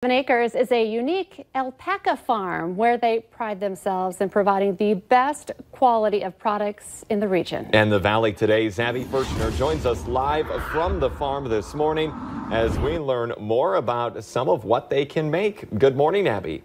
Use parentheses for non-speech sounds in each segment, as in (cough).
Seven Acres is a unique alpaca farm where they pride themselves in providing the best quality of products in the region. And the Valley Today's Abby Furchner joins us live from the farm this morning as we learn more about some of what they can make. Good morning, Abby.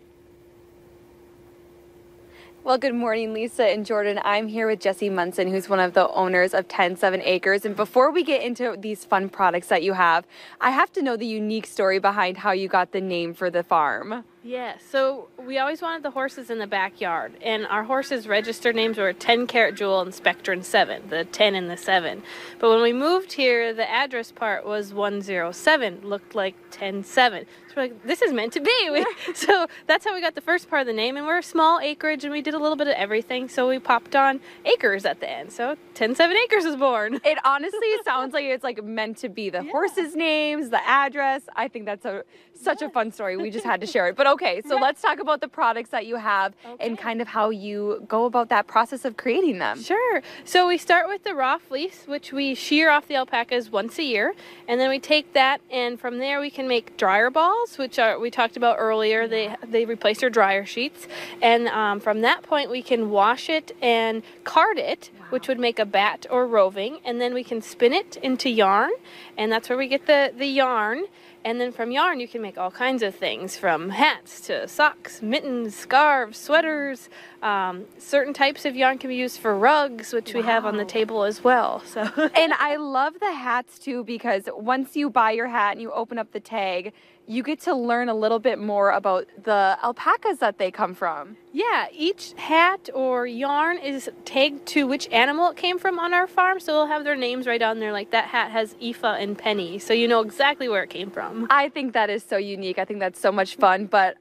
Well, good morning, Lisa and Jordan. I'm here with Jesse Munson, who's one of the owners of 107 Acres. And before we get into these fun products that you have, I have to know the unique story behind how you got the name for the farm. Yeah, so we always wanted the horses in the backyard, and our horses' registered names were 10 Carat Jewel and Spectrum 7, the 10 and the 7. But when we moved here, the address part was 107, looked like 107. So we're like, this is meant to be. We, (laughs) so that's how we got the first part of the name, and we're a small acreage, and we did a little bit of everything, so we popped on acres at the end. So 107 Acres was born. It honestly (laughs) sounds like it's like meant to be. The yeah. horses' names, the address. I think that's a such yeah. a fun story. We just had to share it. But okay, so let's talk about the products that you have okay. and kind of how you go about that process of creating them. Sure. So we start with the raw fleece, which we shear off the alpacas once a year, and then we take that and from there we can make dryer balls, which are we talked about earlier. They they replace our dryer sheets, and um, from that point we can wash it and card it, wow. which would make a bat or roving, and then we can spin it into yarn, and that's where we get the the yarn. And then from yarn, you can make all kinds of things from hats to socks, mittens, scarves, sweaters. Um, certain types of yarn can be used for rugs, which wow. we have on the table as well. So, and I love the hats too because once you buy your hat and you open up the tag, you get to learn a little bit more about the alpacas that they come from. Yeah, each hat or yarn is tagged to which animal it came from on our farm, so they'll have their names right on there. Like that hat has Aoife and Penny, so you know exactly where it came from. I think that is so unique. I think that's so much fun, but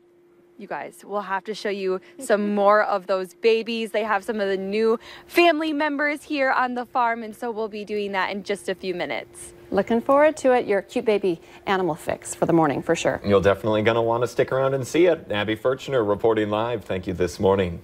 you guys, we'll have to show you some more of those babies. They have some of the new family members here on the farm, and so we'll be doing that in just a few minutes. Looking forward to it. Your cute baby animal fix for the morning for sure. You're definitely going to want to stick around and see it. Abby Furchner reporting live. Thank you this morning.